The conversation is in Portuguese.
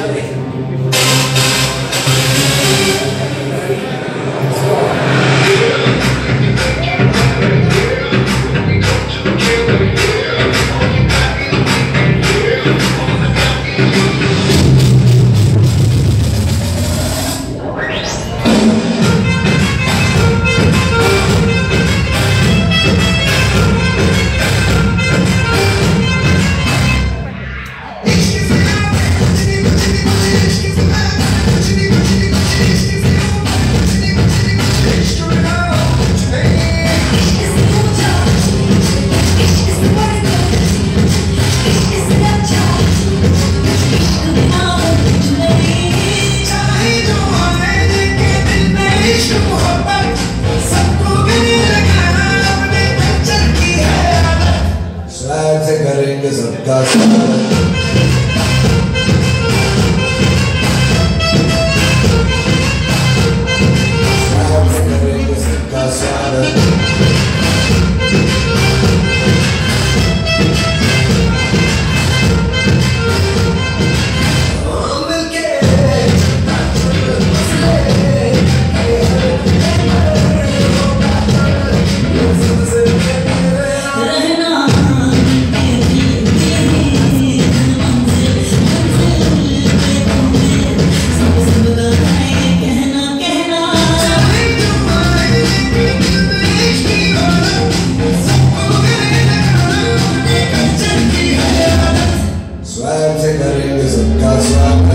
madre. das Yes,